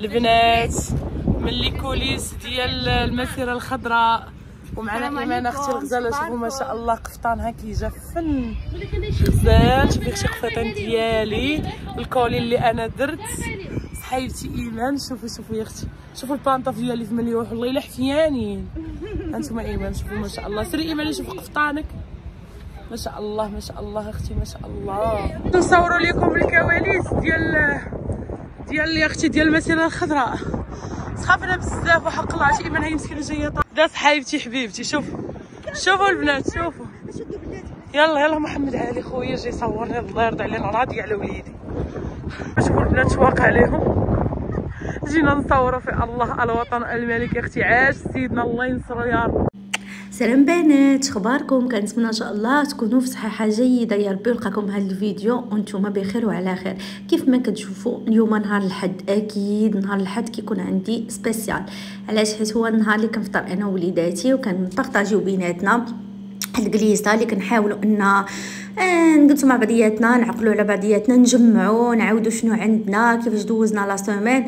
البنات من لي كوليس ديال المسيرة الخضراء. ومعنا إيمان أختي الغزالة. شوفوا ما شاء الله قفطانها كيجا فن. غزال شوفي أختي قفطان ديالي. الكولي اللي أنا درت. صحيبتي إيمان. شوفوا شوفوا يا أختي. شوفوا البانطوف ديالي في مليوح. والله إلا حفيانين أنتم إيمان. شوفوا ما شاء الله. سري إيمان شوفوا قفطانك. ما شاء الله ما شاء الله أختي ما شاء الله. نصوروا لكم الكواليس ديال ديال يا أختي ديال المسيرة الخضراء. سخافنا بزاف وحق الله عرفتي إيمان هي مسكينه جاية دا صحايبتي حبيبتي شوفوا. شوفوا البنات شوفوا. يلا يلا محمد علي خويا جاي يصورني الله يرضي علينا راضي على وليدي. شوفوا البنات واقع عليهم. جينا نصوروا في الله الوطن الملك أختي عاش سيدنا الله ينصرو يا رب. سلام بنات اخباركم كنتمنى إن شاء الله تكونوا في صحة جيدة. يا ربي يلقاكم هذا الفيديو وأنتم بخير وعلى خير. كيف ما كتشوفوا اليوم نهار الحد أكيد نهار الحد كيكون عندي spécial. علاش؟ حيت هو النهار اللي كنفطر أنا ووليداتي وكنبارطاجيو بيناتنا. الجليسه اللي كنحاولوا إن آه نجلسوا مع بعضياتنا نعقلوا على بعضياتنا نجمعوا نعاودوا شنو عندنا كيفاش دوزنا la semaine.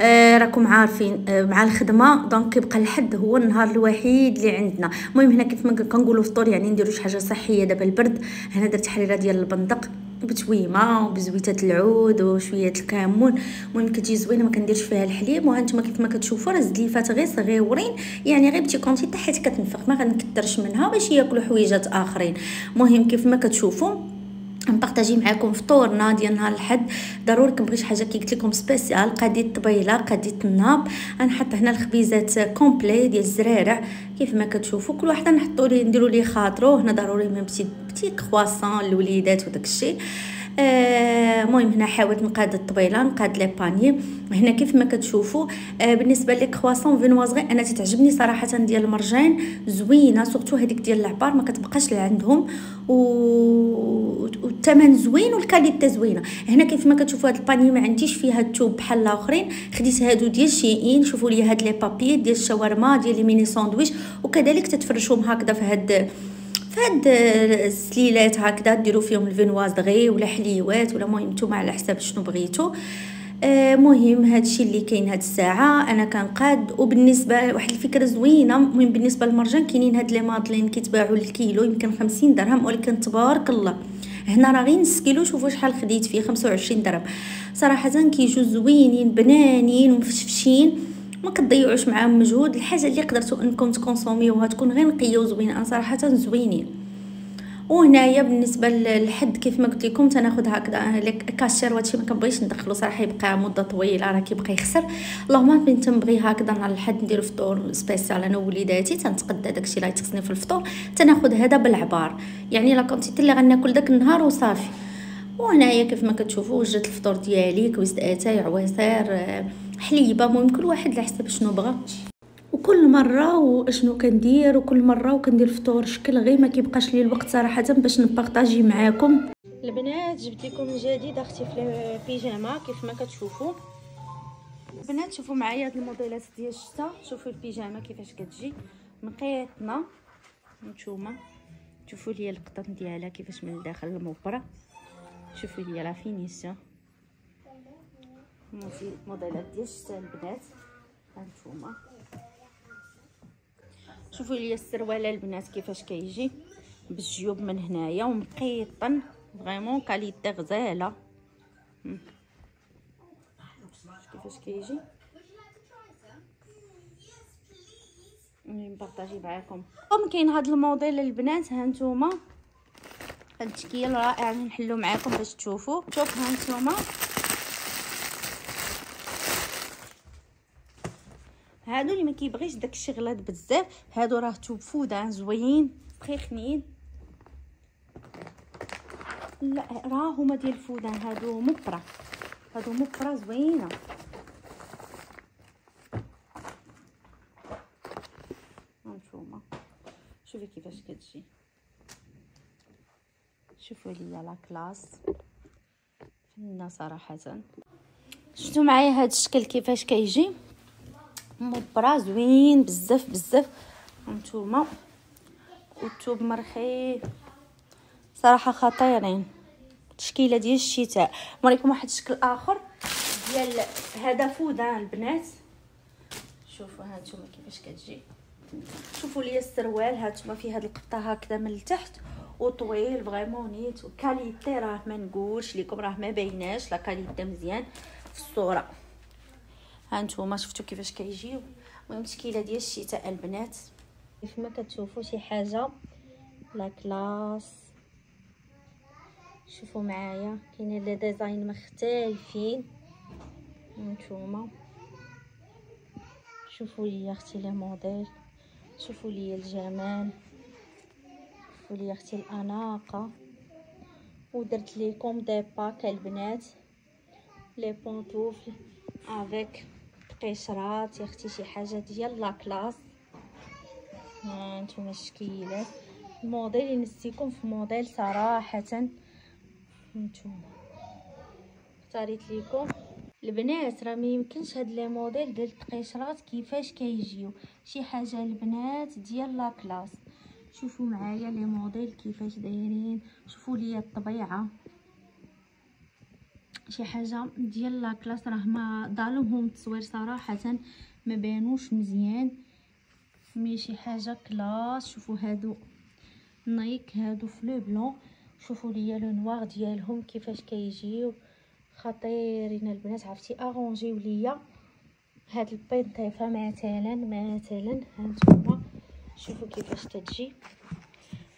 آه راكم عارفين آه مع الخدمة donc كيبقى الحد هو النهار الوحيد اللي عندنا. المهم هنا كيف ما كنقولوا فطور يعني نديروا شي حاجة صحية. دابا البرد هنا درت حريره ديال البندق بتويمة وبزويته العود وشوية الكمون. المهم كتجي زوينة ما كنديرش فيها الحليب. وهانتوما كيف ما كتشوفوا راه زليفات غير صغيورين. يعني غير petite quantité حيت كتنفخ ما غنكثرش منها باش ياكلوا حويجات آخرين. المهم كيف ما كتشوفوا نبارطاجي معكم فطورنا ديال نهار الحد ضروري كنبغي شي حاجة كي قلت لكم spécial قاديه الطبيله قاديه ال nappe غنحط هنا الخبيزات complet ديال الزرارع. كيف ما كتشوفوا كل واحدة نحطوا ليه نديروا ليه خاطرو. هنا ضروري من petit petit croissant للوليدات وداك الشيء المهم آه هنا حاولت نقاد الطبيلة نقاد les paniers. هنا كيف ما كتشوفوا آه بالنسبة les croissants viennoiseries أنا تتعجبني صراحة ديال المرجان زوينة surtout هذيك ديال العبار ما كتبقاش لعندهم و والثمن زوين وال qualité زوينة. هنا كيف ما كتشوفوا هاد ال panier ما عنديش فيها التوب بحال الآخرين. خديت هادو ديال Shein شوفوا لي هاد les papiers ديال الشاورما ديال les mini sandwichs وكذلك تتفرشوهم هكذا في هاد فهاد السليلات هكذا ديروا فيهم ال viennoiseries ولا حليوات ولا المهم نتوما على حساب شنو بغيتو. آه مهم هادشي اللي كاين هاد الساعة أنا كنقاد. وبالنسبة واحد الفكرة زوينة مهم بالنسبة للمرجان كاينين هاد les madeleines كيتباعوا الكيلو يمكن 50 درهم ولكن تبارك الله هنا راه غير نص كيلو شوفوا شحال خديت فيه 25 درهم. صراحة كيجوا زوينين بنانين ومفشفشين. ما كتضيعوش معاهم مجهود. الحاجة اللي قدرتوا إنكم تكونسوميوها تكون غير نقيه وزوينه أنا صراحة زوينين. وهنايا بالنسبة للحد كيف ما قلت لكم تناخذ هكذا كاشير وهادشي ما كنبغيش ندخلو. صراحة يبقى مدة طويلة راه كيبقى يخسر. اللهم بين تنبغي هكذا نهار الحد نديرو فطور spécial أنا ووليداتي. تنتقدى داكشي اللي غيتقسني في الفطور. تناخذ هذا بالعبار. يعني la quantité اللي غناكل داك النهار وصافي. وهنايا كيف ما كتشوفوا وجدت الفطور ديالي كويس آتاي عويصير حليبة المهم كل واحد على حسب شنو بغى. وكل مرة واشنو كندير وكل مرة وكندير فطور شكل غير ما كيبقاش لي الوقت صراحة باش نبارطاجي معاكم. البنات جبت لكم جديد أختي في البيجامة كيف ما كتشوفوا. البنات شوفوا معايا هاد الموديلات ديال الشتا. شوفوا البيجامة كيفاش كتجي. مقيطنا نتوما. شوفوا لي القطن ديالها كيفاش من الداخل المبرة. شوفوا لي la finition. موديلات ديال الشتا البنات هانتوما. شوفوا لي السروال البنات كيفاش كيجي. بالجيوب من هنايا ومقيطن. vraiment qualité غزاله كيفاش كيجي. نبارطاجي معاكم. كم كاين هاد الموديل البنات ها نتوما التشكيل رائع نحلو معاكم باش تشوفوا. شوف ها نتوما هادو اللي ما كيبغيش داك الشغلات بزاف هادو راه توب فودان زوين سخيخنين لا راه هما ديال الفودان هادو مبرة هادو مبرة زوينة. هانتوما. شوفي كيفاش كتجي. شوفوا ليا لا كلاس. فنه صراحة. شفتوا معايا هاد الشكل كيفاش كيجي؟ مبرا زوين بزاف بزاف. هانتوما. والثوب مرخي صراحة خطيرين. تشكيله ديال الشتاء. نوريكم واحد الشكل آخر ديال هذا فودان البنات شوفوا ها نتوما كيفاش كتجي. شوفوا لي السروال. هانتوما فيه هاد القطه هكذا من التحت. وطويل vraiment نيت. و qualité راه ما نقولش لكم راه ما بايناش la qualité مزيان. في الصورة. هانتوما شفتوا كيفاش كيجيو؟ المهم تشكيلة ديال الشتاء البنات. كيف ما كتشوفوا شي حاجة la classe. شوفوا معايا كاينين les designs مختلفين. هانتوما شوفوا لي أختي les modèles. شوفوا لي الجمال. شوفوا لي أختي الأناقة. ودرت لكم des packs البنات. les pantoufles avec قشرات يا أختي شي حاجة ديال la classe. ها نتوما الشكيلات الموديل ينسيكم في موديل صراحة. نتوما. اختاريت لكم البنات راه ما يمكنش هاد les modèles ديال التقيشرات كيفاش كيجيو. شي حاجة البنات ديال la classe. شوفوا معايا les modèles كيفاش دايرين. شوفوا لي الطبيعة. شي حاجة ديال la classe راه ما ظالمهم التصوير صراحة ما بانوش مزيان. mais شي حاجة classe شوفوا هادو Nike هادو في le blanc. شوفوا ليا le noir ديالهم كيفاش كيجيو. خطيرين البنات عرفتي؟ أرونجيو ليا. هاد البنطيفه مثلا مثلا. هانتوما شوفوا كيفاش تتجي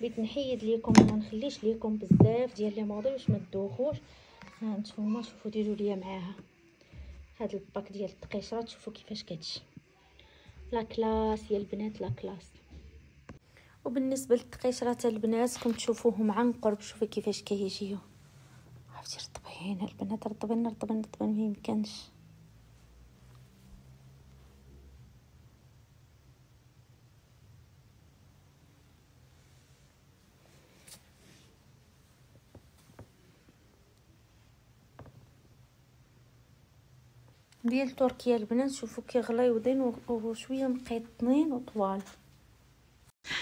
بغيت نحيد ليكم ما نخليش ليكم بزاف ديال les modèles باش ما تدوخوش. هانتوما شوفوا ديروا ليا معاها. هاد ال pack ديال التقيشرات شوفوا كيفاش كتجي. la classe يا البنات la classe. وبالنسبة للتقيشرات البنات كنت تشوفوهم عن قرب شوفوا كيفاش كيجيو. عرفتي رطبين البنات رطبين رطبين رطبين ما يمكنش. ديال تركيا البنات شوفوا كي غليظين وشوية مقيطنين وطوال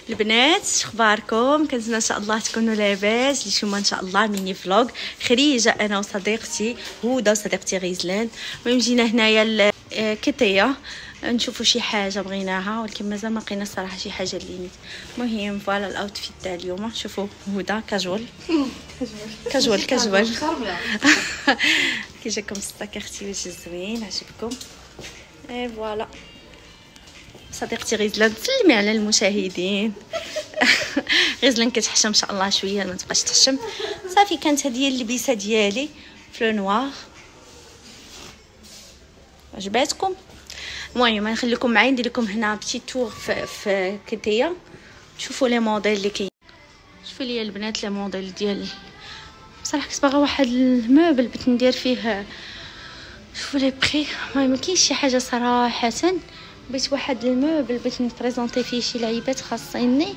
البنات شخباركم؟ كنتمنى إن شاء الله تكونوا لاباس. ليشوفوا إن شاء الله mini vlog. خريجه أنا وصديقتي هدى وصديقتي غيزلان. المهم جينا هنايا ل Kitea نشوفوا شي حاجة بغيناها ولكن مازال ما لقينا الصراحه شي حاجة اللي نيت. المهم voilà ال outfit تاع اليوم. شوفوا هدى كاجوال. casual casual. كي جاكم الصاك أختي واش زوين عجبكم اي voilà صديقتي غزلان تسلمي على المشاهدين غزلان كتحشم ان شاء الله شوية ما تبقاش تحشم صافي كانت هذه اللبسه ديالي في noir عجباتكم المهم نخليكم معايا ندير لكم هنا petit tour في, في Kitea شوفوا les modèles اللي كاين شوفوا لي البنات les modèles ديال بصراحة كنت باغا واحد ال meuble بغيت ندير فيه شوفوا les prix. ما كاينش شي حاجة صراحة. بغيت واحد ال meuble بغيت نبريزونطي فيه شي لعيبات خاصيني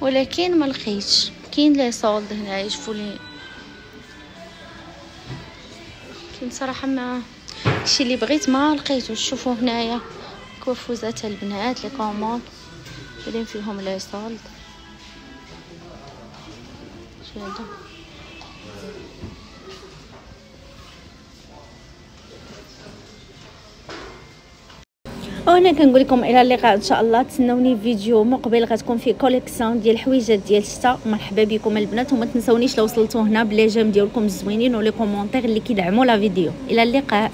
ولكن ما لقيتش. كاين les soldes هنايا شوفوا لي. كاين صراحة ما الشي اللي بغيت ما لقيتوش. شوفوا هنايا coiffeuse ات البنات les commodes. دايرين فيهم les soldes شهادة وهنا كنقول لكم إلى اللقاء إن شاء الله. تسناوني فيديو مقبل غتكون فيه collection ديال الحويجات ديال الشتاء مرحبا بكم البنات وما تنسونيش لو وصلتوا هنا ب les j'aime ديالكم الزوينين و les commentaires اللي كيدعموا la vidéo. إلى اللقاء.